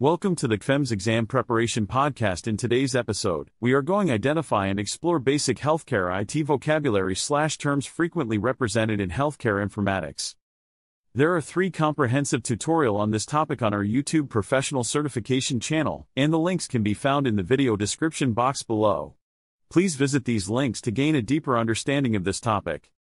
Welcome to the CPHIMS Exam Preparation Podcast. In today's episode, we are going to identify and explore basic healthcare IT vocabulary slash terms frequently represented in healthcare informatics. There are three comprehensive tutorial on this topic on our YouTube professional certification channel, and the links can be found in the video description box below. Please visit these links to gain a deeper understanding of this topic.